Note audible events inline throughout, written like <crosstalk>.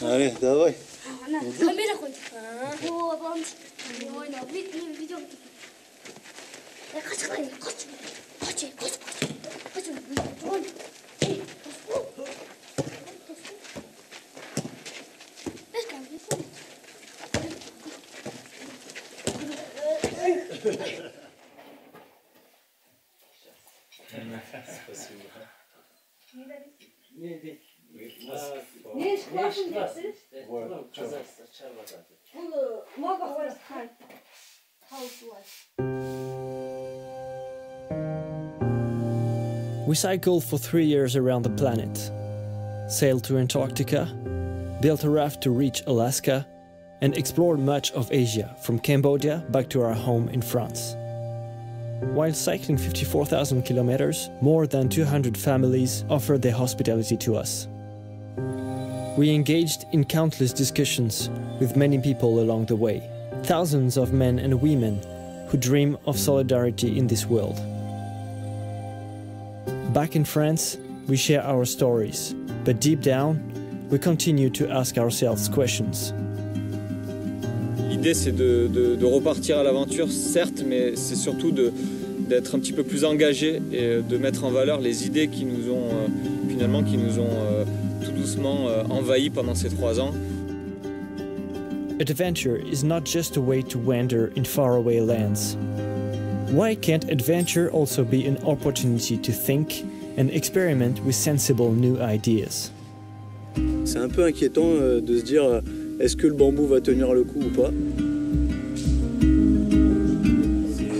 Allez, давай. Она камера хоть. О, помните. Ой, на вид не видел. Я хочу, хочу, хочу, хочу, хочу, We cycled for three years around the planet, sailed to Antarctica, built a raft to reach Alaska, and explored much of Asia from Cambodia back to our home in France. While cycling 54,000 kilometers, more than 200 families offered their hospitality to us. We engaged in countless discussions with many people along the way, thousands of men and women who dream of solidarity in this world. Back in France, we share our stories, but deep down, we continue to ask ourselves questions. L'idée, c'est de, de- de repartir à l'aventure, certes, mais c'est surtout d'être un petit peu plus engagé et de mettre en valeur les idées qui nous ont euh, finalement qui nous ont euh, tout doucement euh, envahis pendant ces trois ans. Adventure is not just a way to wander in faraway lands. Why can't adventure also be an opportunity to think and experiment with sensible new ideas? C'est un peu inquiétant euh, de se dire euh, est-ce que le bambou va tenir le coup ou pas?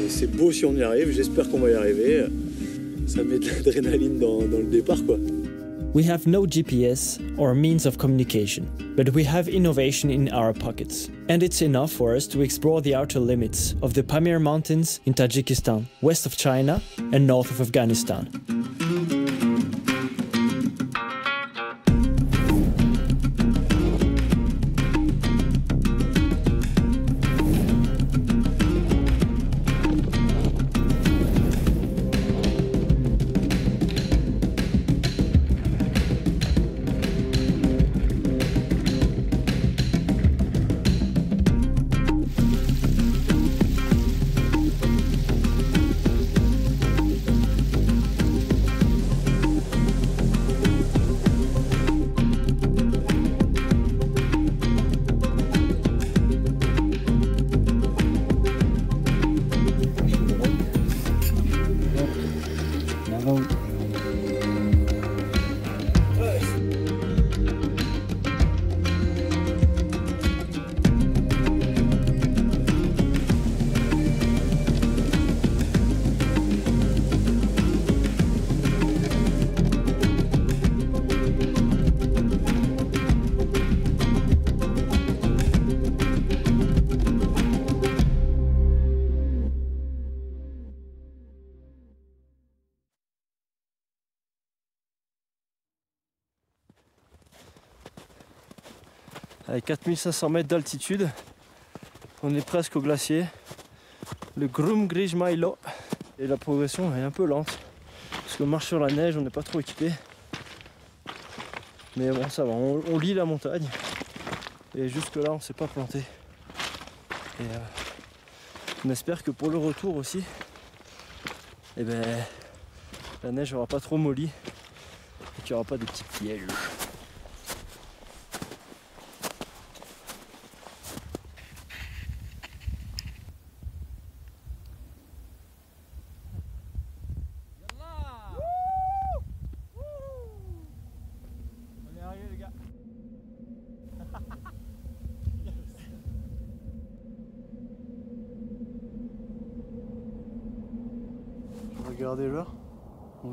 C'est- beau si on y arrive, j'espère qu'on va y arriver. Ça met de l'adrénaline dans le départ quoi. We have no GPS or means of communication, but we have innovation in our pockets. And it's enough for us to explore the outer limits of the Pamir Mountains in Tajikistan, west of China, and north of Afghanistan. À 4500 mètres d'altitude, on est presque au glacier, le Grum Grijmailo. Et la progression est un peu lente, parce qu'on marche sur la neige, on n'est pas trop équipé. Mais bon, ça va, on, lit la montagne. Et jusque là, on s'est pas planté. Et euh, on espère que pour le retour aussi, eh ben, la neige aura pas trop molli et qu'il n'y aura pas de petits pièges.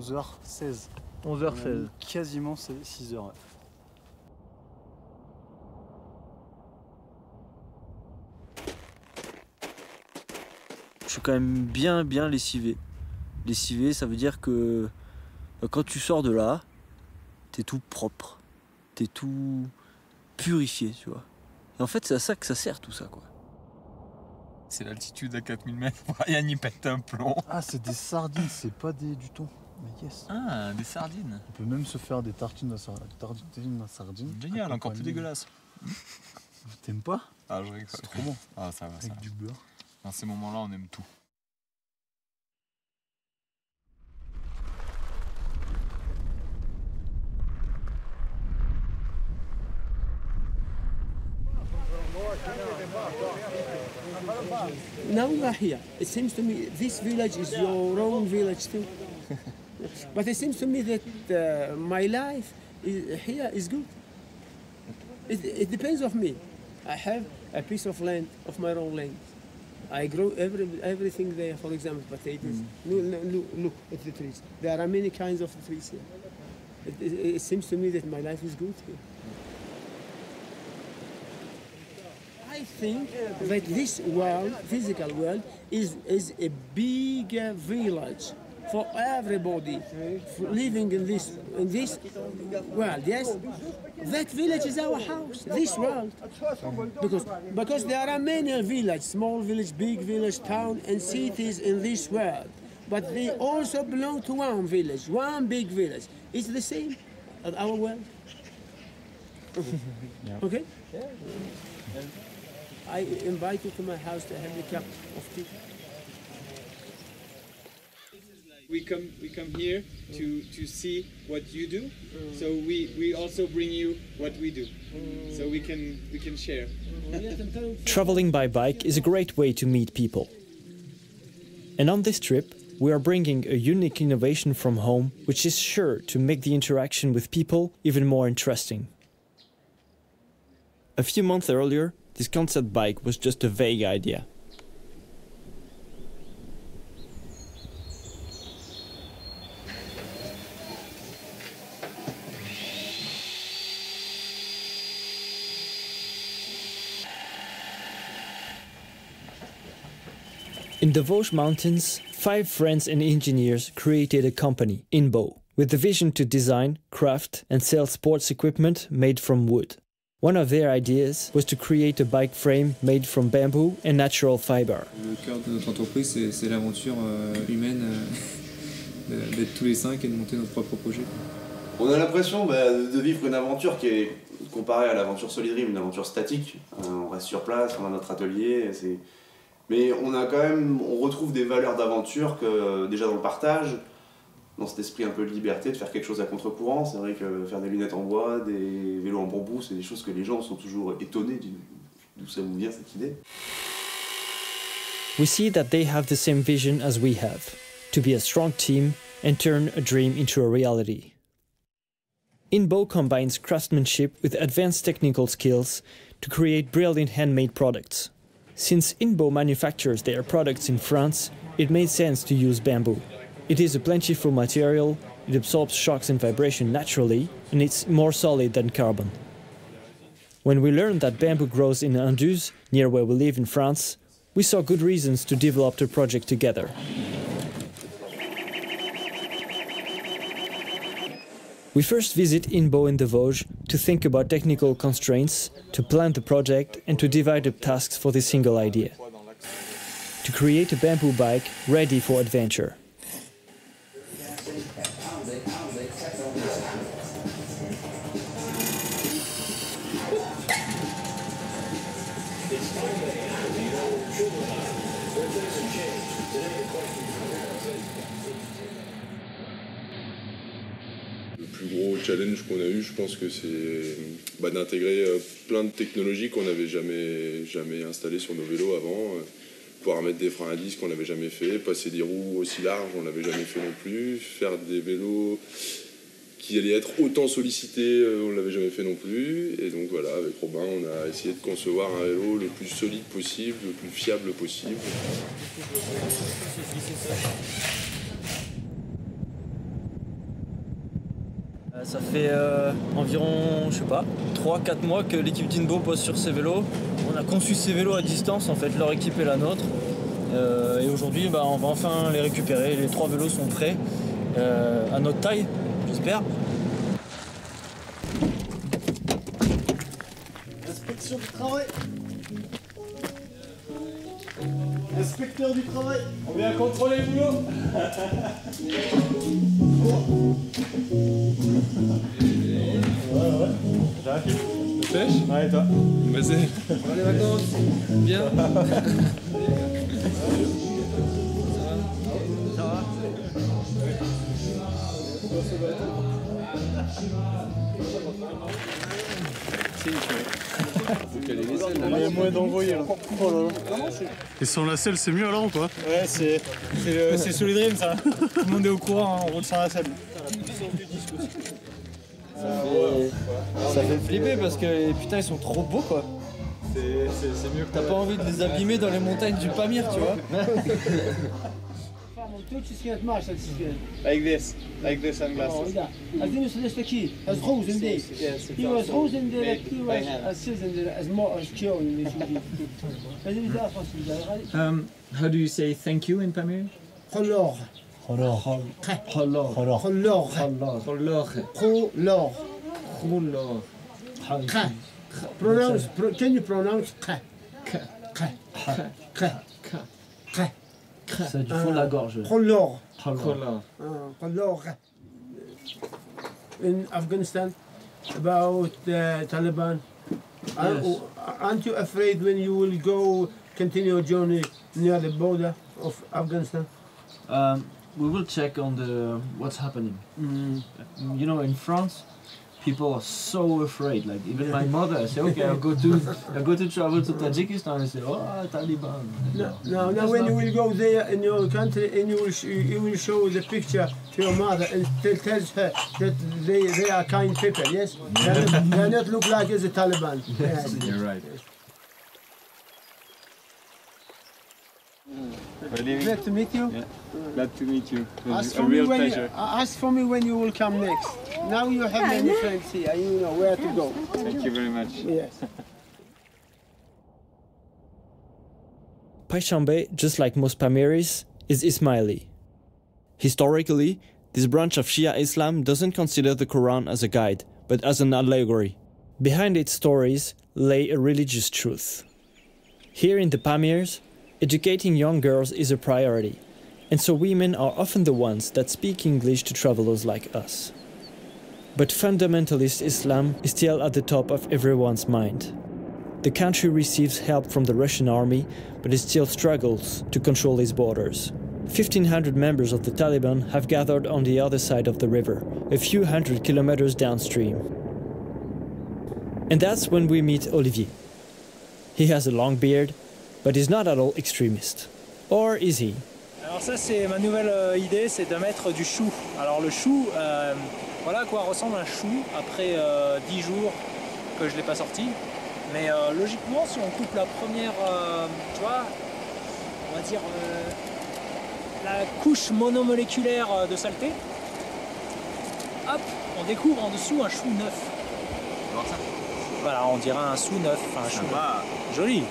11h16. 11h16. Quasiment 6h. je suis quand même bien bien lessivé. Lessivé, ça veut dire que euh, quand tu sors de là, t'es tout propre, t'es tout purifié, tu vois. Et en fait, c'est à ça que ça sert tout ça, quoi. C'est l'altitude à 4000 mètres. Brian <laughs> y pète un plomb. Ah, c'est des sardines, c'est pas des, du thon. Mais yes. Ah, des sardines. On peut même se faire des tartines à, sar- tartines à sardines. Génial, encore plus dégueulasse. <laughs> T'aimes pas? Ah, je rigole. C'est trop bon. Ah, ça va, ça Avec va. du beurre. Dans ces moments-là, on aime tout. Now we are here. It seems to me this village is your own village too. <laughs> but it seems to me that uh, my life is, here is good. It, it depends on me. I have a piece of land, of my own land. I grow every, everything there, for example, potatoes. Look, look, look, look at the trees. There are many kinds of trees here. It, it, it seems to me that my life is good here. I think that this world, physical world, is, is a bigger village for everybody living in this in this world. Yes, that village is our house. This world, because because there are many villages, small village, big village, town, and cities in this world, but they also belong to one village, one big village. It's the same as our world. <laughs> Okay. I invite you to my house to have a cup of tea. We come we come here to to see what you do. Mm. So we we also bring you what we do. So we mm. can we can share. Mm. Traveling by bike is a great way to meet people. And on this trip, we are bringing a unique innovation from home, which is sure to make the interaction with people even more interesting. A few months earlier, this concept bike was just a vague idea. The Vosges Mountains, five friends and engineers created a company, Inbo, with the vision to design, craft, and sell sports equipment made from wood. One of their ideas was to create a bike frame made from bamboo and natural fiber. Le cœur de notre entreprise, c'est- c'est l'aventure euh, humaine euh, de- d'être tous les cinq et de monter notre propre projet. On a l'impression bah, de de vivre une aventure qui est, comparée à l'aventure Solid Dream, une aventure statique. Euh, on reste sur place, on a notre atelier, c'est... mais on a quand même, on retrouve des valeurs d'aventure que déjà dans le partage, dans cet esprit un peu de liberté, de faire quelque chose à contre-courant. C'est vrai que faire des lunettes en bois, des vélos en bambou, c'est des choses que les gens sont toujours étonnés d'où ça vous vient cette idée. We see that they have the same vision as we have to be a strong team and turn a dream into a reality. Inbo combines craftsmanship with advanced technical skills to create brilliant handmade products. Since Inbo manufactures their products in France, it made sense to use bamboo. It is a plentiful material, it absorbs shocks and vibration naturally, and it's more solid than carbon. When we learned that bamboo grows in Anduze, near where we live in France, we saw good reasons to develop the project together. We first visit Inbo in the Vosges to think about technical constraints, to plan the project, and to divide up tasks for this single idea. To create a bamboo bike ready for adventure. Challenge qu'on a eu, je pense que c'est bah, d'intégrer euh, plein de technologies qu'on n'avait jamais, jamais installées sur nos vélos avant. euh, pouvoir mettre des freins à disque qu'on n'avait jamais fait, passer des roues aussi larges, on l'avait jamais fait non plus, faire des vélos qui allaient être autant sollicités, euh, on l'avait jamais fait non plus. Et donc voilà, avec Robin, on a essayé de concevoir un vélo le plus solide possible, le plus fiable possible. Ça fait euh, environ, je sais pas, 3-4 mois que l'équipe d'Inbo bosse sur ces vélos. On a conçu ces vélos à distance, en fait, leur équipe est la nôtre. Euh, et aujourd'hui, bah, on va enfin les récupérer. Les trois vélos sont prêts, euh, à notre taille, j'espère. Inspection du travail. Inspecteur du travail. On vient contrôler le boulot <laughs> J'arrive. Pêche Ouais, toi Vas-y. Vacances. Bien. Ça va Ça va moins d'envoyer là. Oh là là. Et sans la selle, c'est mieux alors ou quoi Ouais, c'est c'est Solid Dream ça. Tout le monde est au courant, hein, on roule sans la selle. Ça fait flipper parce que putain ils sont trop beaux quoi. C'est mieux T'as pas envie de les abîmer dans les montagnes du Pamir tu vois <laughs> Like this, like this Oh, sunglasses. yeah. As soon as the key, as rose in there. Yes, He was rose in there, Made he was hand. as sis in there, as more as chill in this. As it is that possible, right? Um, how do you say thank you in Pamir? Prolor. Prolor. Prolor. Prolor. Prolor. Prolor. Prolor. Prolor. Kha. Pronounce, pro, can you pronounce kha? Kha. Kha. Kha. Kha. Kha. C'est du fond de la gorge. Prolor. Prolor. Uh, Prolor. In Afghanistan, about the Taliban. Aren't- Yes. Aren't you afraid when you will go continue your journey near the border of Afghanistan? Um, we will check on the what's happening. You know, in France, people are so afraid. Like even my mother, I say, okay, I'll go to <laughs> I go to travel to Tajikistan. I say, oh, Taliban. No, no, now when you will go there in your country and you will, sh- you will show the picture to your mother and tell, tells her that they, they are kind people, yes? They are not, they are not look like as the Taliban. <laughs> Yes. You're right. Mm. Glad to meet you. Glad to meet you. Ask A for, me real when you, pleasure. ask for me when you will come next. Now you have many friends here, you know where to go. Thank you very much. Yes. <laughs> Paishambe, just like most Pamiris, is Ismaili. Historically, this branch of Shia Islam doesn't consider the Quran as a guide, but as an allegory. Behind its stories lay a religious truth. Here in the Pamirs, educating young girls is a priority, and so women are often the ones that speak English to travelers like us. But fundamentalist Islam is still at the top of everyone's mind. The country receives help from the Russian army, but it still struggles to control its borders. 1,500 members of the Taliban have gathered on the other side of the river, a few hundred kilometers downstream. And that's when we meet Olivier. He has a long beard, but is not at all extremist. Or is he? Alors ça c'est ma nouvelle euh, idée, c'est de mettre du chou. Alors le chou, euh, voilà à quoi ressemble un chou après euh, 10 jours que je ne l'ai pas sorti. Mais euh, logiquement si on coupe la première, euh, tu vois, on va dire euh, la couche monomoléculaire de saleté, hop, on découvre en dessous un chou neuf. Voilà, on dirait un sou neuf, enfin un chou neuf. Joli.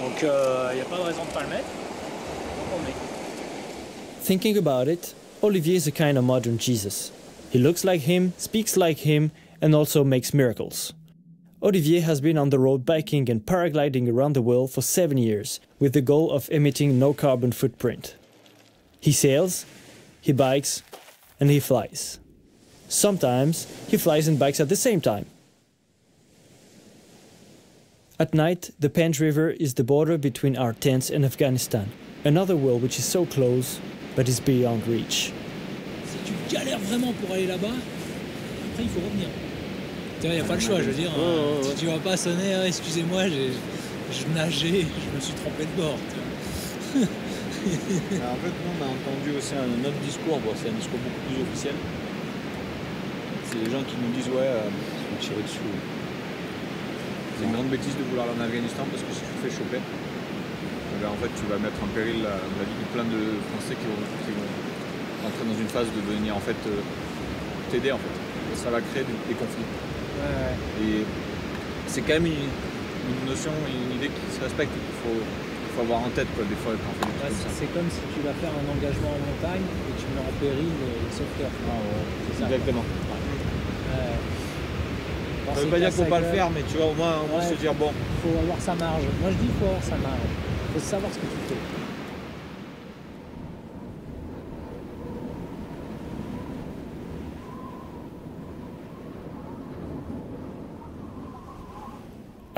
Donc euh, il n'y a pas de raison de pas le mettre. Donc on le met. Thinking about it, Olivier is a kind of modern Jesus. He looks like him, speaks like him, and also makes miracles. Olivier has been on the road biking and paragliding around the world for seven years with the goal of emitting no carbon footprint. He sails, he bikes, and he flies. Sometimes he flies and bikes at the same time. At night, the Panj River is the border between our tents and Afghanistan, another world which is so close but is beyond reach. Si tu galères vraiment pour aller là-bas, après il faut revenir. Tu vois, il n'y a pas le choix, je veux dire. hein. Tu, tu vas pas sonner, Ah, excusez-moi, je nageais, je me suis trompé de bord. en fait, nous, on a entendu aussi un autre discours, bon, c'est un discours beaucoup plus officiel. C'est les gens qui nous disent, ouais, euh, on tirer dessus. C'est une grande bêtise de vouloir aller en Afghanistan parce que si tu te fais choper, eh ben, en fait, tu vas mettre en péril la, la vie de plein de Français qui vont, qui vont entrer dans une phase de venir en fait euh, t'aider en fait. Et ça va créer des, des conflits. Et c'est quand même une, une notion, une idée qui se respecte et qu'il faut, avoir en tête quoi, des fois quand on fait Ouais, c'est comme si tu vas faire un engagement en montagne et tu mets en péril les les sauveteurs. C'est ça, Exactement. Ça veut pas dire qu'on le faire, mais tu vois, au moins, au moins ouais, se dire bon. Il faut avoir sa marge. Moi je dis faut avoir sa marge. Il faut savoir ce que tu fais.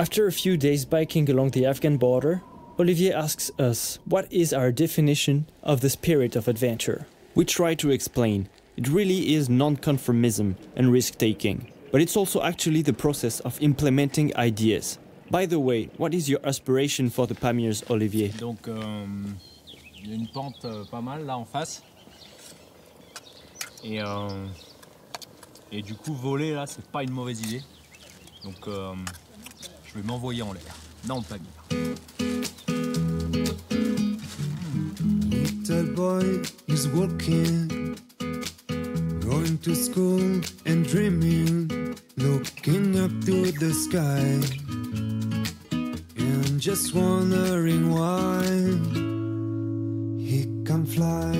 After a few days biking along the Afghan border, Olivier asks us what is our definition of the spirit of adventure. We try to explain. It really is non conformism and risk taking but it's also actually the process of implementing ideas. By the way, what is your aspiration for the Pamirs, Olivier? Donc, euh, il y a une pente euh, pas mal là en face. Et, euh, et du coup, voler là, c'est pas une mauvaise idée. Donc, euh, je vais m'envoyer en l'air, dans le Pamir. Little boy is walking, going to school and dreaming, looking up to the sky, and just wondering why he can fly.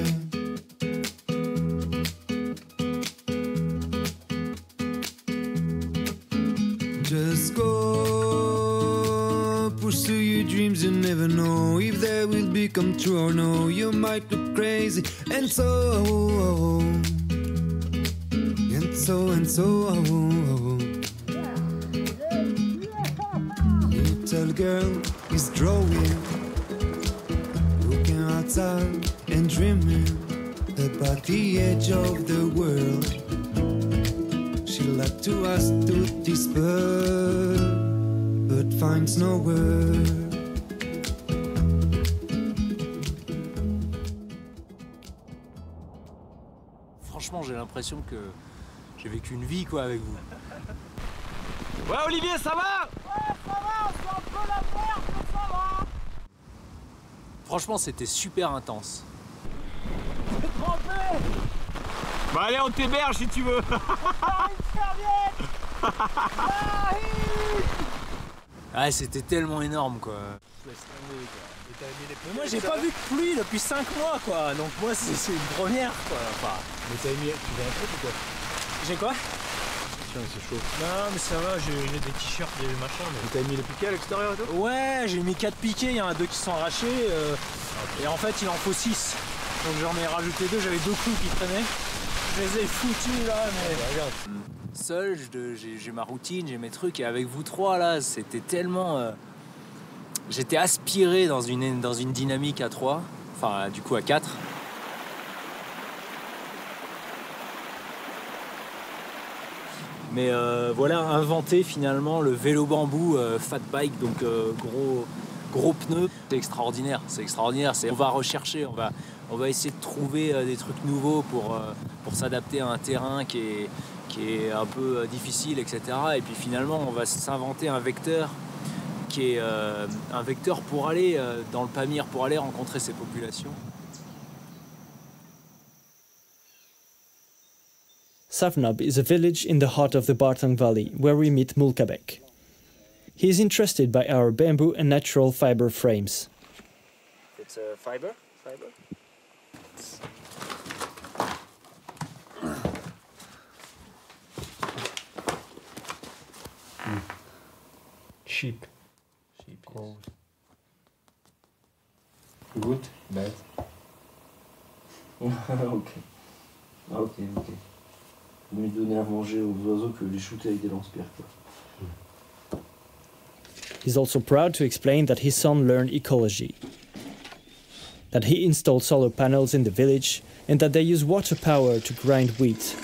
Just go pursue your dreams, you never know if they will become true or no. You might look crazy, and so, so, and so. Little girl is drawing, looking outside and dreaming about the edge of the world. She to ask to despair, but finds no word. Franchement, j'ai l'impression que j'ai vécu une vie quoi avec vous. Ouais, Olivier, ça va? Ouais, ça va, c'est un peu la merde, mais ça va Franchement, c'était super intense. Bah allez, on t'héberge si tu veux. <laughs> Ah, c'était tellement énorme quoi. Mais moi j'ai pas vu de pluie depuis 5 mois quoi, donc moi c'est une première quoi. Enfin, Mais t'as mis. Tu veux un truc ou quoi? J'ai quoi? Tiens, c'est chaud. Non mais ça va, j'ai des t-shirts, des machins. Mais... T'as mis les piquets à l'extérieur et tout? Ouais, j'ai mis 4 piquets, il y en a deux qui sont arrachés. euh, et en fait il en faut 6. Donc j'en ai rajouté deux, j'avais deux clous qui traînaient. Je les ai foutus là, mais. Seul, je- j'ai j'ai ma routine, j'ai mes trucs, et avec vous trois là, c'était tellement. euh, J'étais aspiré dans une, dans une dynamique à trois, enfin du coup à quatre. Mais euh, voilà, inventer finalement le vélo bambou euh, fat bike, donc euh, gros, gros pneus, c'est extraordinaire. C'est extraordinaire. On va rechercher, on va, essayer de trouver des trucs nouveaux pour, s'adapter à un terrain qui est, qui est un peu difficile, etc. Et puis finalement, on va s'inventer un vecteur qui est un vecteur pour aller dans le Pamir, pour aller rencontrer ces populations. Savnob is a village in the heart of the Bartang Valley where we meet Mulkabek. He is interested by our bamboo and natural fiber frames. It's a fiber? Fiber? Cheap. Cheap. Good, bad. ok. <laughs> Ah, ok, ok. Mieux donner à manger aux oiseaux que les shooter avec des lance-pierres. He's also proud to explain that his son learned ecology, that he installed solar panels in the village, and that they use water power to grind wheat.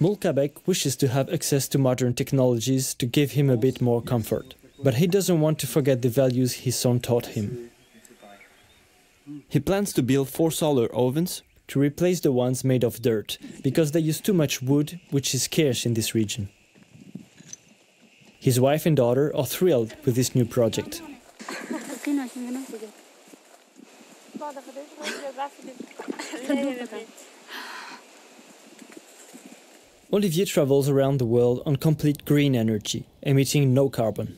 Mulkabek wishes to have access to modern technologies to give him a bit more comfort, but he doesn't want to forget the values his son taught him. He plans to build four solar ovens to replace the ones made of dirt, because they use too much wood, which is scarce in this region. His wife and daughter are thrilled with this new project. Olivier travels around the world on complete green energy, emitting no carbon.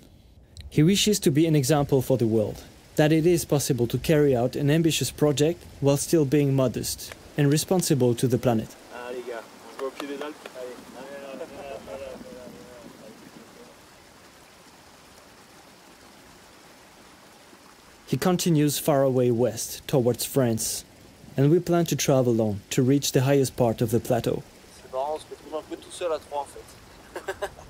He wishes to be an example for the world, that it is possible to carry out an ambitious project while still being modest and responsible to the planet. He continues far away west towards France. and we plan to travel on to reach the highest part of the plateau. <laughs>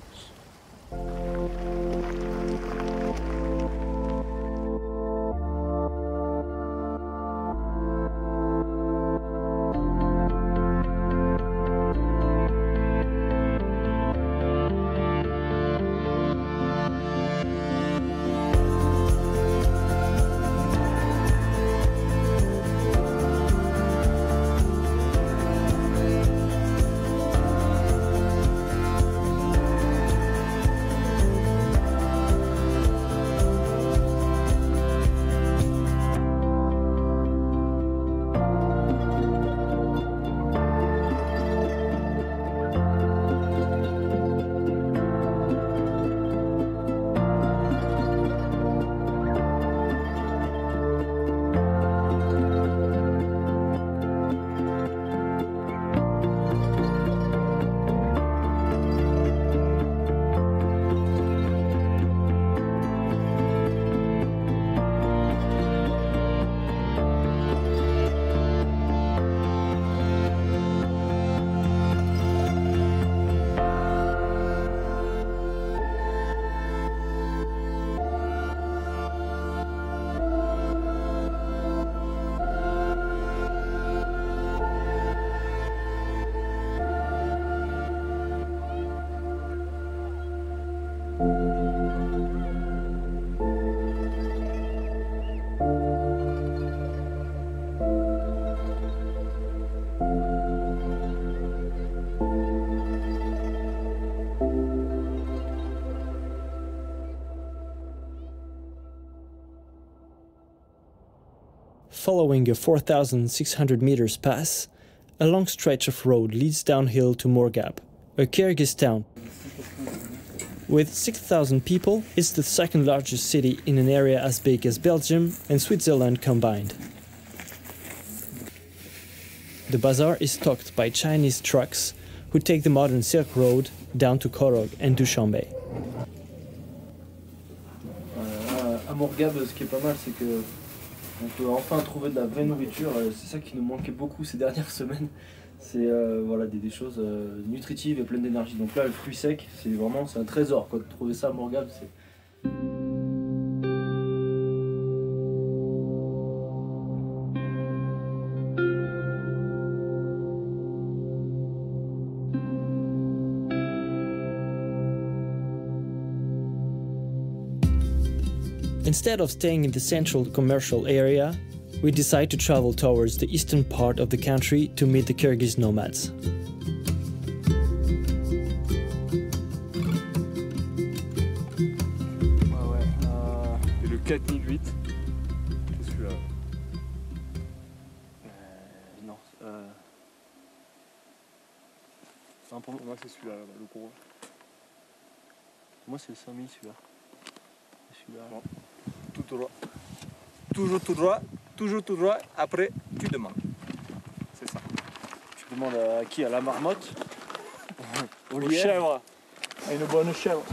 Following a 4,600 meters pass, a long stretch of road leads downhill to Murghab, a Kyrgyz town. With 6,000 people, it's the second largest city in an area as big as Belgium and Switzerland combined. The bazaar is stocked by Chinese trucks who take the modern Silk Road down to Khorog and Dushanbe. Euh, à Murghab, ce qui est pas mal, c'est que on peut enfin trouver de la vraie nourriture. Euh, C'est ça qui nous manquait beaucoup ces <laughs> dernières semaines. C'est euh, voilà, des, des choses euh, nutritives et pleines d'énergie. Donc là, le fruit sec, c'est vraiment un trésor. Trouver ça à Morgab, c'est. Instead of staying in the central commercial area, we decide to travel towards the eastern part of the country to meet the Kyrgyz nomads. Ouais, ouais. euh, Et le 4008, c'est celui-là. euh, non. euh, C'est un pour Moi, c'est celui-là, le gros. moi, c'est le 5000 celui-là. Celui-là. Bon. Tout droit. Toujours tout droit, toujours tout droit. Après, tu demandes. C'est ça. Tu demandes à qui? À la marmotte? <laughs> Au Aux lièvre chèvres. À une bonne chèvre.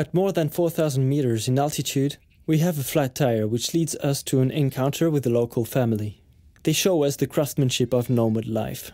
At more than 4,000 meters in altitude, we have a flat tire which leads us to an encounter with a local family. They show us the craftsmanship of nomad life.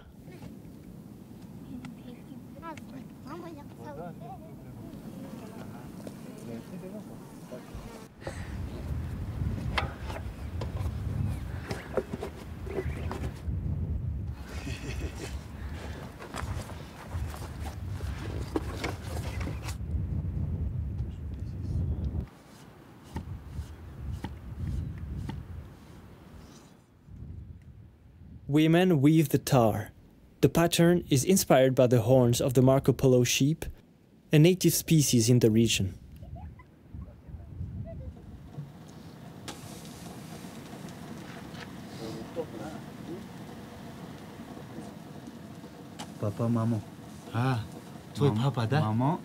Women weave the tar, The pattern is inspired by the horns of the Marco Polo sheep, a native species in the region. Papa, maman. Ah, твой папа, да? Мама,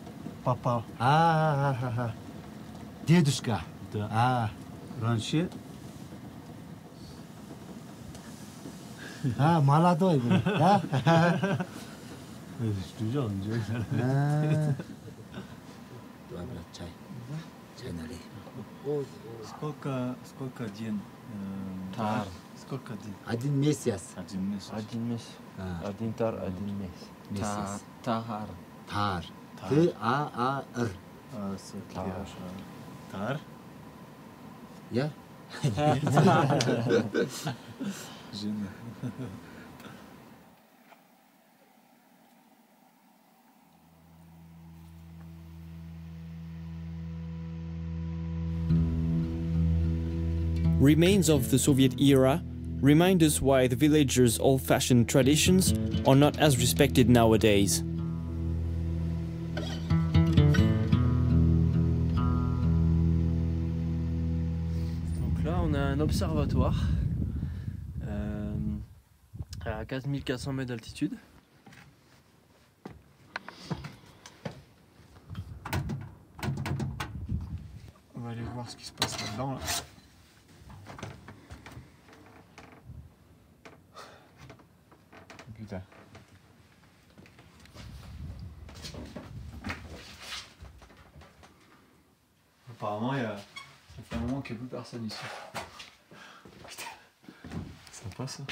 папа. А, а, а, а. Дедушка. Да. А, раньше. А, молодой был, да? Что он делает? А. Давай, брат, чай. Чай налей. Сколько, сколько день? э, Тар. Сколько день? Один месяц. Один месяц. Один месяц. А. Один тар, один месяц. Месяц. Тар. Тар. Тар. Т А А Р. А, c'est Тар. Тар. Я? Génial. <laughs> Remains of the Soviet era remind us why the villagers' old fashioned traditions are not as respected nowadays. Donc là, on a un observatoire à 4400 mètres d'altitude. On va aller voir ce qui se passe là-dedans. Là. Putain. Apparemment, il y a... ça fait un moment qu'il n'y a plus personne ici. Sympa ça.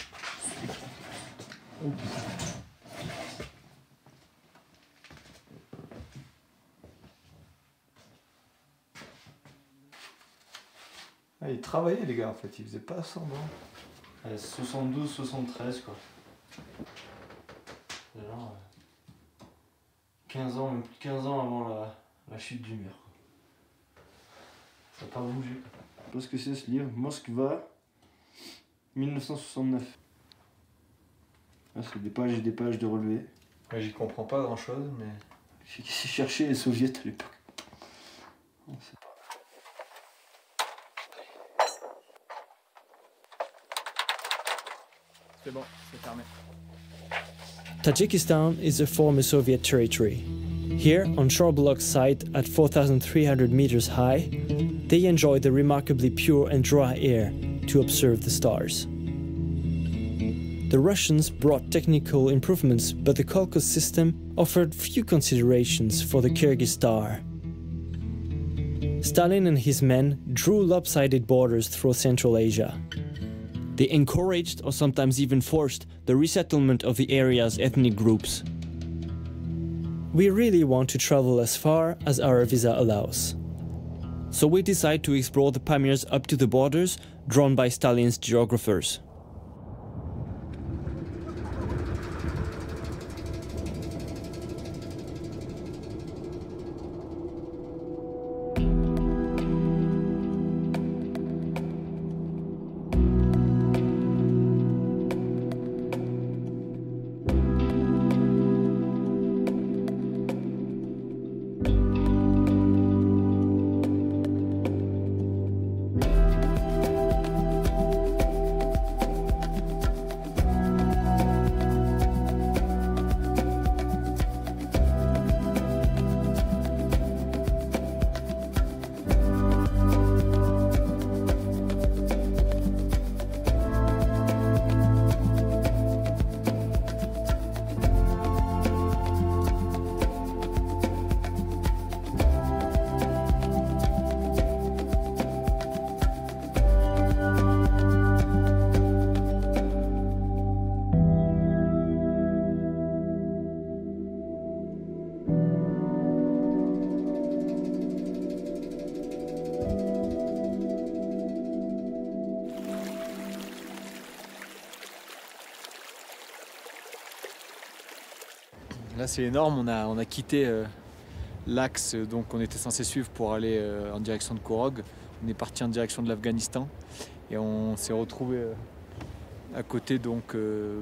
Ah, ils travaillaient les gars en fait, ils faisaient pas semblant. 72, 73 quoi. C'est genre, euh, 15 ans, même plus de 15 ans avant la, la chute du mur. quoi. Ça n'a pas bougé. Je sais pas ce que c'est ce livre. Moskva, 1969. Ah, c'est des pages et des pages de relevés. Ouais, J'y comprends pas grand chose, mais. J'ai cherché les soviets à l'époque. On sait pas. C'est bon, c'est fermé. Tajikistan is a former Soviet territory. Here, on Shorbulak's site at 4,300 meters high, they enjoy the remarkably pure and dry air to observe the stars. The Russians brought technical improvements, but the Kolkhoz system offered few considerations for the Kyrgyz star. Stalin and his men drew lopsided borders through Central Asia. They encouraged or sometimes even forced the resettlement of the area's ethnic groups. We really want to travel as far as our visa allows. So we decide to explore the Pamirs up to the borders drawn by Stalin's geographers. Là, c'est énorme. On a, on a quitté euh, l'axe donc qu'on était censé suivre pour aller euh, en direction de Korog. On est parti en direction de l'Afghanistan et on s'est retrouvé euh, à côté donc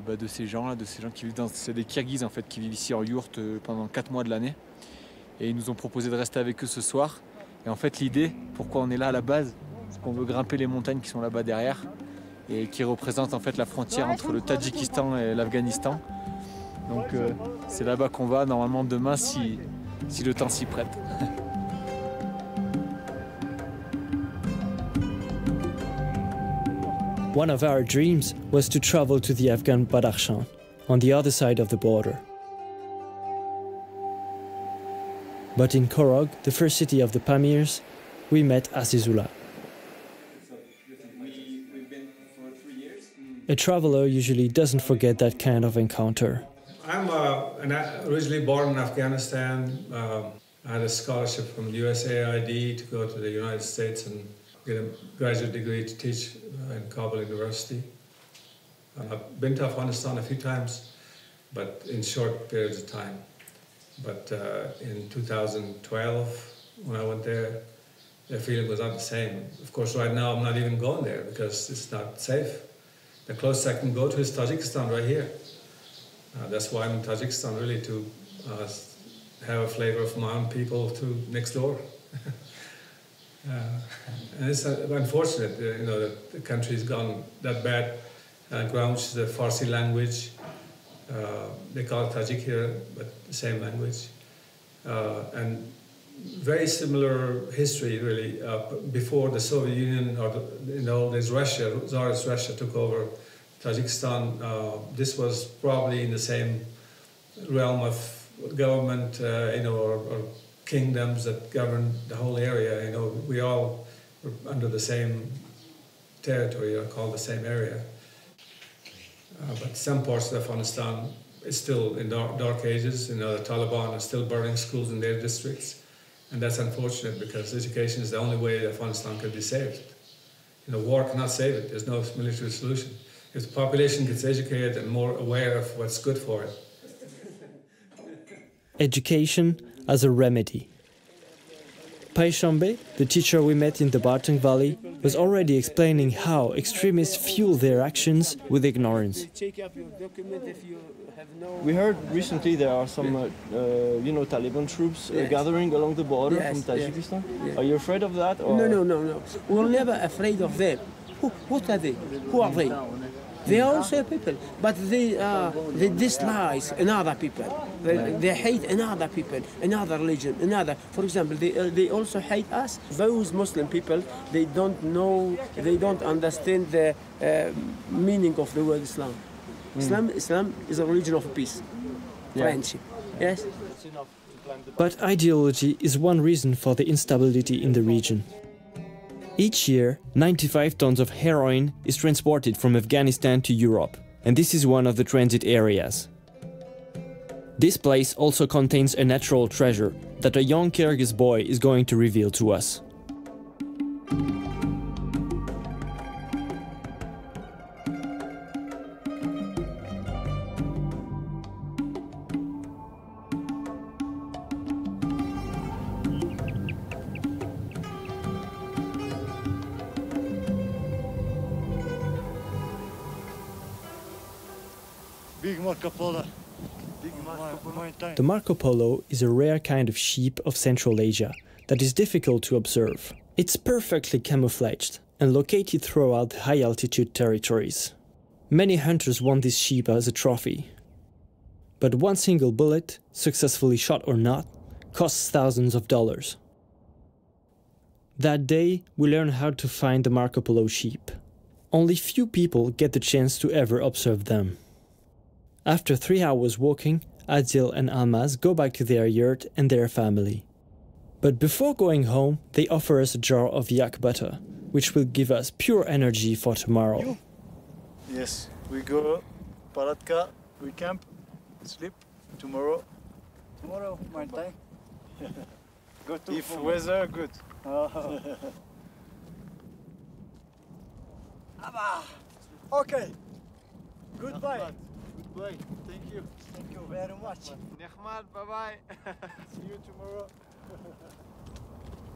bah, de ces gens là, de ces gens qui vivent dans. C'est des Kirghizes en fait qui vivent ici en yourte pendant 4 mois de l'année. Et ils nous ont proposé de rester avec eux ce soir. Et en fait l'idée, pourquoi on est là à la base, c'est qu'on veut grimper les montagnes qui sont là-bas derrière et qui représentent en fait la frontière entre le Tadjikistan et l'Afghanistan. Donc euh, c'est là-bas qu'on va normalement demain si, si le temps s'y prête. One of our dreams was to travel to the Afghan Badakhshan, on the other side of the border. But in Korog, the first city of the Pamirs, we met Azizullah. A traveler usually doesn't forget that kind of encounter. I'm uh, originally born in Afghanistan. Um, I had a scholarship from USAID to go to the United States and get a graduate degree to teach uh, in Kabul University. I've been to Afghanistan a few times, but in short periods of time. But uh, in 2012, when I went there, the feeling was not the same. Of course, right now I'm not even going there because it's not safe. The closest I can go to is Tajikistan right here. Uh, that's why I'm in Tajikistan, really, to uh, have a flavor of my own people to next door. <laughs> uh, and it's uh, unfortunate, uh, you know, that the country's gone that bad. Uh, grounds the Farsi language. They call it Tajik here, but the same language. And very similar history, really. Uh, before the Soviet Union, or the, in the old days, Russia, Tsarist Russia took over Tajikistan. Uh, this was probably in the same realm of government, uh, you know, or, or, kingdoms that governed the whole area. You know, we all were under the same territory, or called the same area. Uh, but some parts of Afghanistan is still in dark, dark ages. You know, the Taliban are still burning schools in their districts. And that's unfortunate because education is the only way Afghanistan can be saved. You know, war cannot save it. There's no military solution. If the population gets educated and more aware of what's good for it. <laughs> Education as a remedy. Paishambe, the teacher we met in the Bartang Valley, was already explaining how extremists fuel their actions with ignorance. We heard recently there are some, uh, uh, you know, Taliban troops uh, Yes. gathering along the border Yes, from yes, Tajikistan. yes. Are you afraid of that? Or? No, no, no, no. We're never afraid of them. Who, what are they? Who are they? They are also people, but they uh, they dislike another people. They, they hate another people, another religion, another. For example, they uh, they also hate us. Those Muslim people, they don't know, they don't understand the uh, meaning of the word Islam. Islam, Islam is a religion of peace, Yeah. friendship. Yes. But ideology is one reason for the instability in the region. Each year, 95 tons of heroin is transported from Afghanistan to Europe, and this is one of the transit areas. This place also contains a natural treasure that a young Kyrgyz boy is going to reveal to us. Polo. The Marco Polo is a rare kind of sheep of Central Asia that is difficult to observe. It's perfectly camouflaged and located throughout high altitude territories. Many hunters want this sheep as a trophy. But one single bullet, successfully shot or not, costs thousands of dollars. That day, we learn how to find the Marco Polo sheep. Only few people get the chance to ever observe them. After three hours walking, Adil and Almaz go back to their yurt and their family. But before going home, they offer us a jar of yak butter, which will give us pure energy for tomorrow. Yes, we go Palatka, we camp, sleep tomorrow. Tomorrow, my time. <laughs> go to if weather good. Oh. <laughs> okay. Goodbye. Dubai. Thank you. Thank you very much. Bye bye. <laughs> See you tomorrow.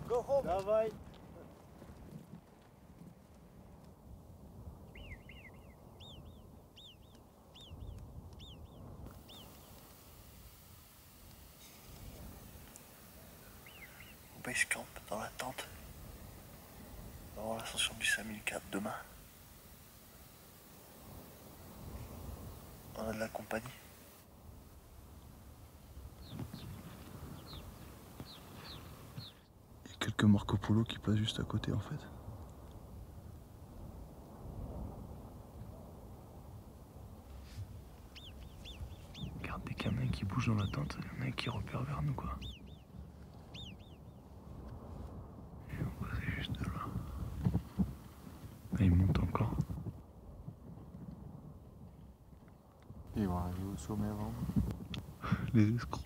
Go home. Bye bye. Base camp, dans la tente, on l'ascension du 5004 demain. On a de la compagnie. Il y a quelques Marco Polo qui passent juste à côté en fait. Regarde, dès qu'il y en a un qui bouge dans la tente, il y en a un qui repère vers nous quoi. Et on voit, c'est juste là. Là, il monte encore. Ils vont arriver au sommet avant. Les escrocs.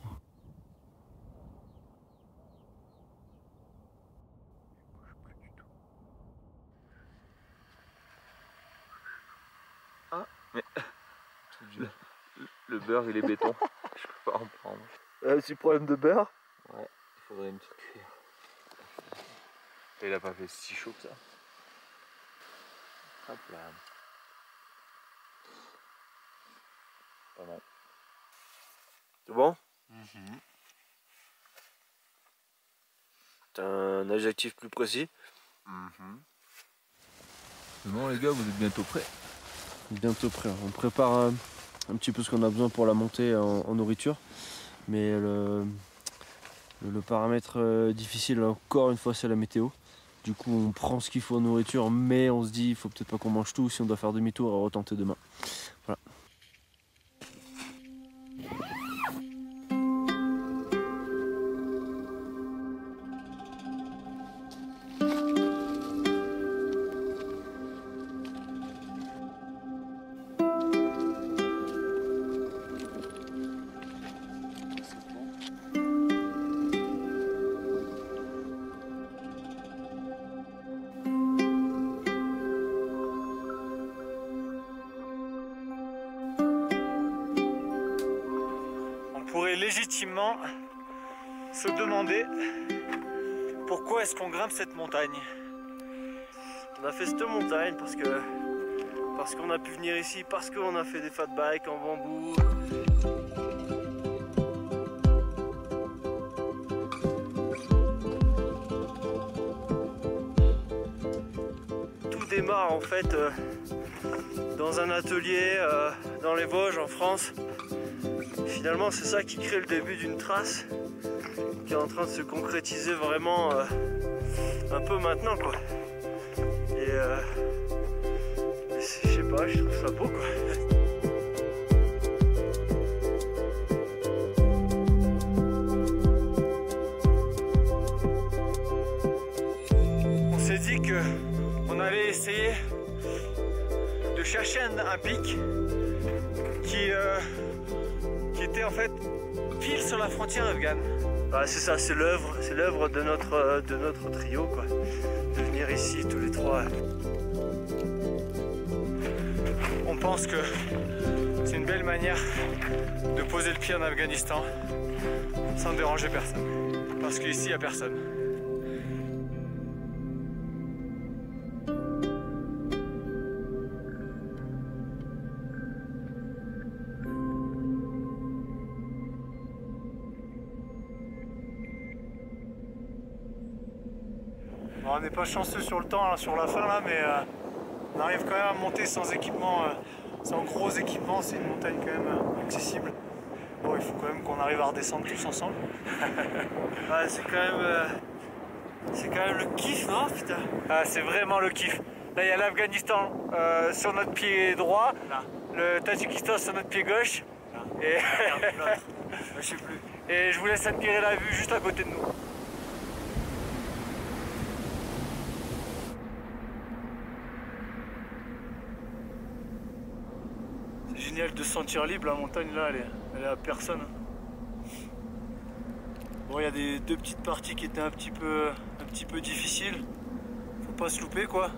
Ah, mais. <laughs> Le, le beurre il est béton. <laughs> Je peux pas en prendre. Un petit problème de beurre? Ouais, il faudrait une petite cuillère. Et il a pas fait si chaud que ça. Hop là. Pas mal. C'est bon? T'as un adjectif plus précis? C'est bon les gars, vous êtes bientôt prêts? Bientôt prêt. On prépare un, un petit peu ce qu'on a besoin pour la montée en, en nourriture. Mais le, le, le paramètre euh, difficile, encore une fois, c'est la météo. Du coup, on prend ce qu'il faut en nourriture, mais on se dit, il faut peut-être pas qu'on mange tout. Si on doit faire demi-tour, on va retenter demain. Des fat bikes en bambou. Tout démarre en fait euh, dans un atelier euh, dans les Vosges en France. Finalement c'est ça qui crée le début d'une trace qui est en train de se concrétiser vraiment euh, un peu maintenant quoi. Et je sais pas, je trouve ça beau quoi. Essayer de chercher un, un pic qui, euh, qui était en fait pile sur la frontière afghane. Bah, c'est ça, c'est l'œuvre, c'est l'œuvre de notre, euh, de notre trio quoi. De venir ici tous les trois. On pense que c'est une belle manière de poser le pied en Afghanistan sans déranger personne. Parce qu'ici, il n'y a personne. Pas chanceux sur le temps, là, sur la fin là, mais euh, on arrive quand même à monter sans équipement, euh, sans gros équipement. C'est une montagne quand même euh, accessible. Bon, il faut quand même qu'on arrive à redescendre tous ensemble. <laughs> Ouais, c'est quand même. c'est quand même le kiff, non putain Ah, c'est vraiment le kiff. Là, il y a l'Afghanistan sur notre pied droit, le Tadjikistan sur notre pied gauche. Et... <laughs> je sais plus. Et je vous laisse admirer la vue juste à côté de nous. Génial de se sentir libre, la montagne là, elle est, à personne. Bon, il y a des deux petites parties qui étaient un petit peu, un petit peu difficiles. Faut pas se louper quoi.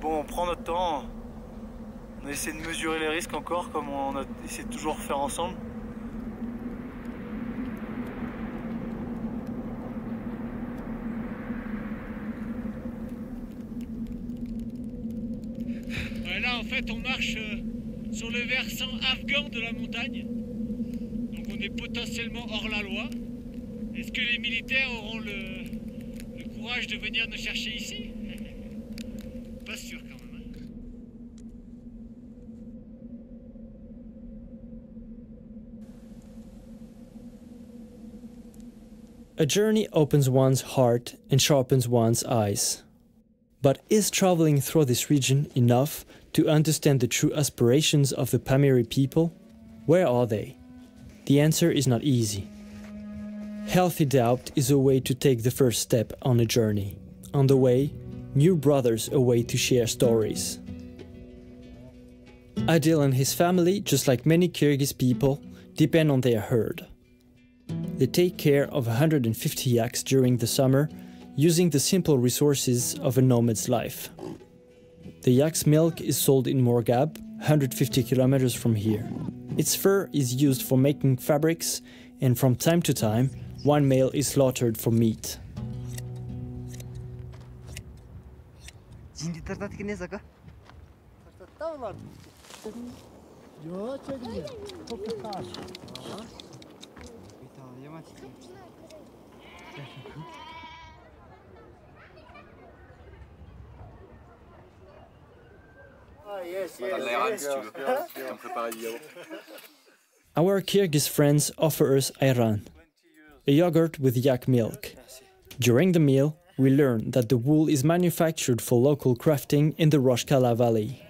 Bon, on prend notre temps. On a essayé de mesurer les risques encore, comme on a essayé de toujours faire ensemble. Ouais, là, en fait, on marche euh, sur le de la montagne. Donc, on est potentiellement hors la loi. Est-ce que les militaires auront le, le courage de venir nous chercher ici? <laughs> Pas sûr quand même. hein. A journey opens one's heart and sharpens one's eyes. But is traveling through this region enough to understand the true aspirations of the Pamiri people? Where are they? The answer is not easy. Healthy doubt is a way to take the first step on a journey. On the way, new brothers await to share stories. Adil and his family, just like many Kyrgyz people, depend on their herd. They take care of 150 yaks during the summer, using the simple resources of a nomad's life. The yak's milk is sold in Murghab, 150 kilometers from here. Its fur is used for making fabrics, and from time to time, one male is slaughtered for meat. Du <laughs> yaourt. Our Kyrgyz friends offer us ayran, a yogurt with yak milk. During the meal, we learn that the wool is manufactured for local crafting in the Roshkala Valley.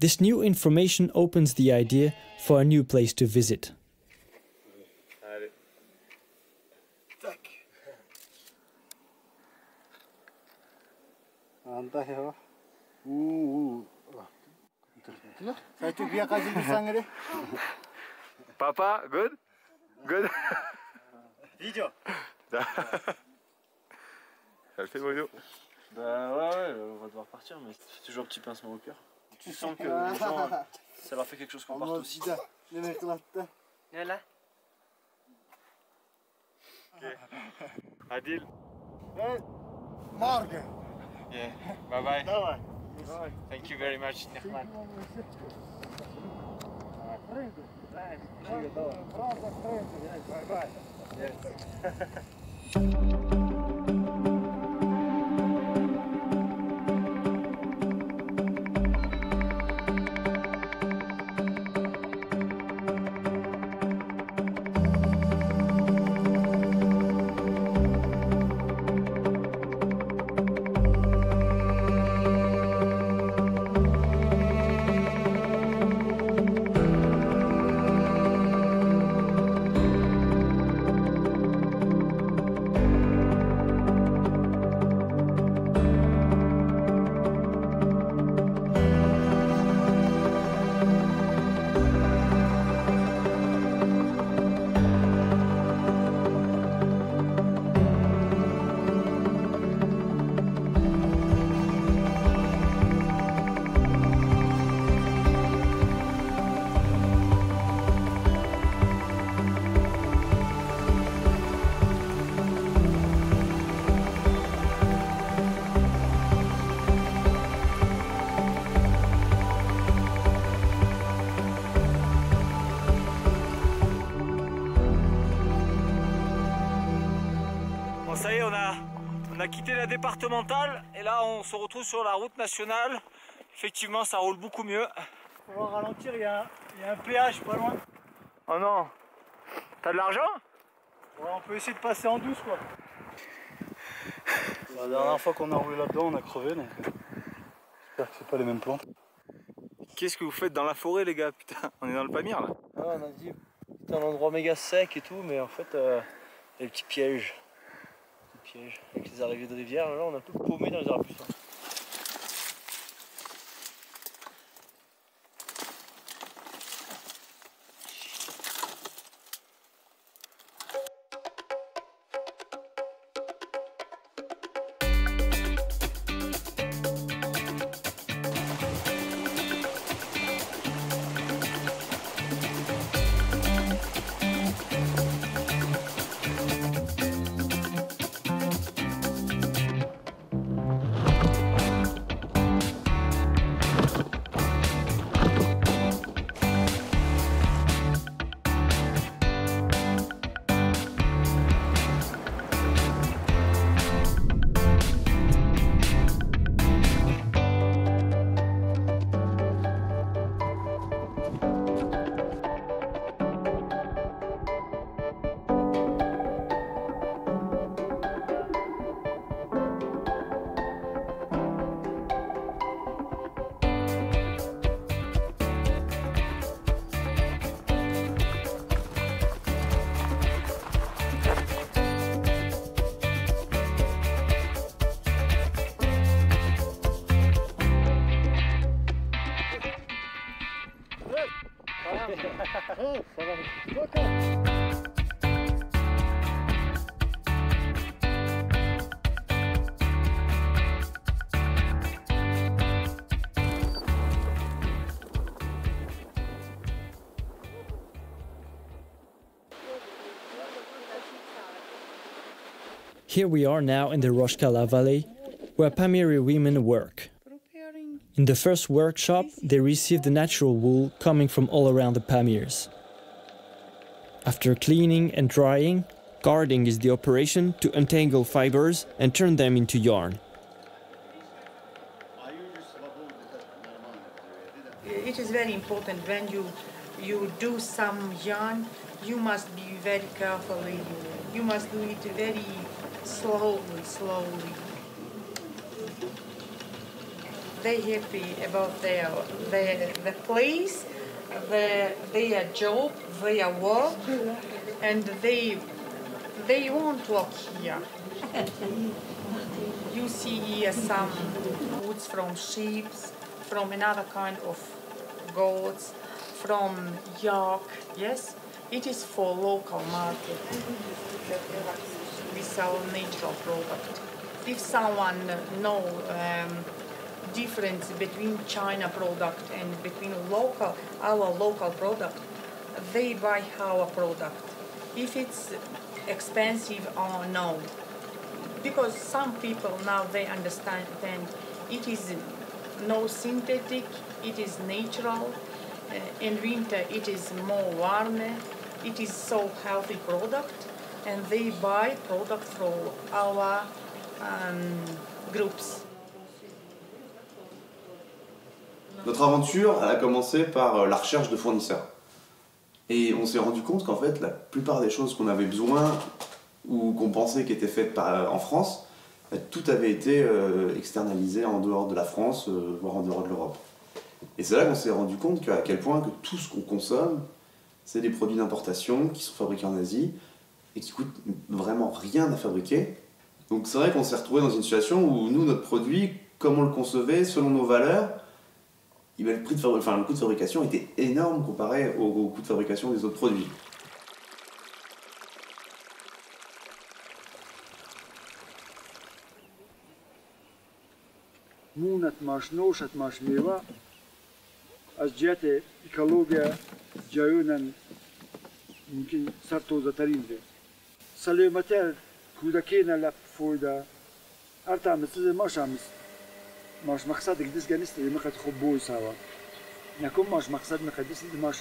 This new information opens the idea for a new place to visit. Allez. Anta Papa, good? Good? Hijau. <laughs> Ça le fait, Mono Bah ouais, on va devoir partir, mais c'est toujours un petit pincement au cœur. Tu sens que ça leur fait quelque chose qu'on parte aussi. Voilà. Okay. Adil. Hey, Morgue. Yeah, bye bye. Bye bye. Thank you very much, Nehman. Bon, <laughs> quitté la départementale et là on se retrouve sur la route nationale. Effectivement, ça roule beaucoup mieux. Faut ralentir, il y, a, il y a un péage pas loin. Oh non T'as de l'argent? Ouais, on peut essayer de passer en douce quoi. La dernière fois qu'on a roulé là-dedans, on a crevé donc. euh, J'espère que c'est pas les mêmes plantes. Qu'est-ce que vous faites dans la forêt, les gars? Putain, on est dans le Pamir là. Ah, on a dit c'est un endroit méga sec et tout, mais en fait, euh, il y a des petits pièges. Avec les arrivées de rivière, là, on est un peu paumé dans les arbustes. Here we are now in the Roshkala Valley, where Pamiri women work. In the first workshop, they receive the natural wool coming from all around the Pamirs. After cleaning and drying, carding is the operation to untangle fibers and turn them into yarn. It is very important when you you do some yarn, you must be very carefully. You must do it very slowly, slowly. They happy about their their the place, their their job, their work, and they they won't work here. <laughs> you see here some woods from sheep, from another kind of goats, from yak. Yes, it is for local market. We sell natural product. If someone know um, difference between China product and between local our local product, they buy our product. If it's expensive or no, because some people now they understand it is no synthetic, it is natural. Uh, in winter it is more warmer, it is so healthy product, and they buy product from our um, groups. Notre aventure, a commencé par euh, la recherche de fournisseurs. Et on s'est rendu compte qu'en fait, la plupart des choses qu'on avait besoin ou qu'on pensait qui étaient faites par- en France, bah, tout avait été euh, externalisé en dehors de la France, euh, voire en dehors de l'Europe. Et c'est là qu'on s'est rendu compte qu'à quel point que tout ce qu'on consomme, c'est des produits d'importation qui sont fabriqués en Asie et qui coûtent vraiment rien à fabriquer. Donc c'est vrai qu'on s'est retrouvé dans une situation où nous, notre produit, comme on le concevait, selon nos valeurs, eh ben, le, prix de fabri- enfin, le coût de fabrication était énorme comparé au, au coût de fabrication des autres produits. مونت ماش نوشت ماش میوه از جهت اکولوژیا جایونن ممکن سرتوزه ترین ده سلامتی کودکی نل فویده هر تعمل سوز ماش هم ماش مقصد قدس یه مقد خوب بوی سوا نکن ماش مقصد مقدس دید ماش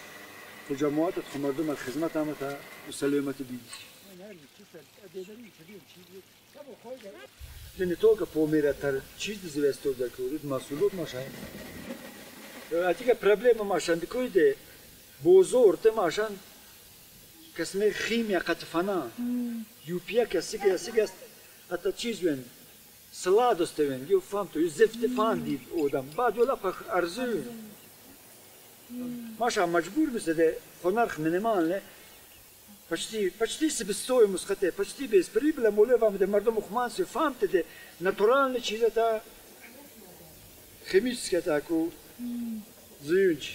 تجمعات خمردم از خدمت هم تا و سلامت بیدیش یعنی تو که پومیره تر چیز دیزوستو در کورید مسئولوت هم اتیکا پریبلم ماش هم دیکویده بزرگ تماشان. maşan kasme khimya qatfana. Yupia kasika kasika hatta çizwen salados teven yo famto yüzefte fandi odam bad yola pak arzu. Maşa mecbur bise de konarх minimalne почти, почти себестоимост хате, почти без прибыли, моле вам, де мардом ухманси, фамте, де натуральна чиза та химическая таку заюнчи.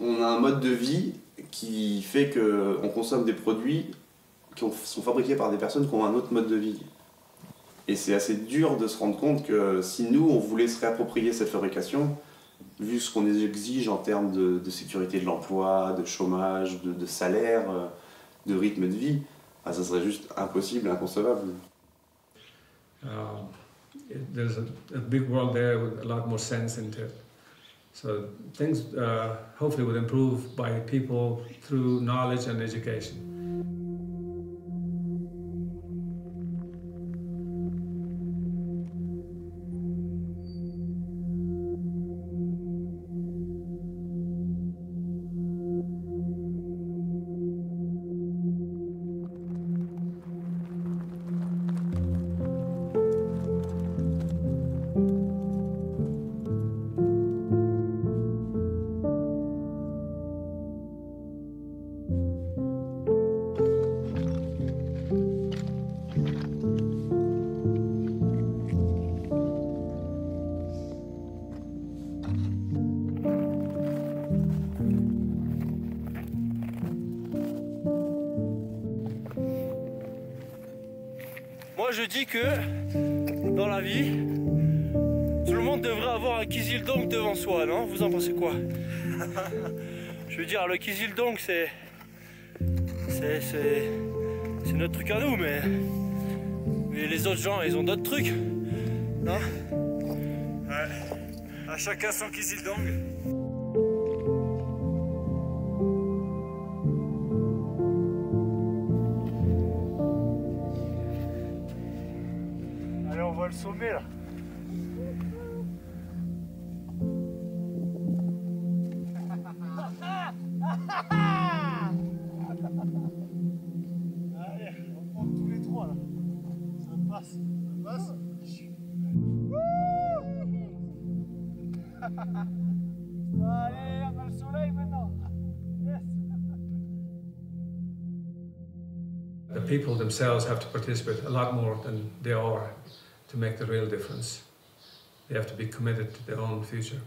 On a un mode de vie qui fait qu'on consomme des produits qui ont- sont fabriqués par des personnes qui ont un autre mode de vie. Et c'est assez dur de se rendre compte que si nous, on voulait se réapproprier cette fabrication, vu ce qu'on exige en termes de, sécurité de l'emploi, de chômage, de, salaire, euh, de rythme de vie, ah, ça serait juste impossible, inconcevable. It- there's a, a big world there with a lot more sense into it. So things uh, hopefully will improve by people through knowledge and education. Dans la vie, tout le monde devrait avoir un Kizildong devant soi, non? Vous en pensez quoi? Je veux dire, le Kizildong c'est C'est, c'est, notre truc à nous, mais, les autres gens, ils ont d'autres trucs. Non? À chacun son kisildong. The people themselves have to participate a lot more than they are to make the real difference. They have to be committed to their own future.